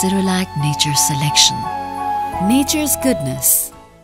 Cerelac Nature Selection. Nature's goodness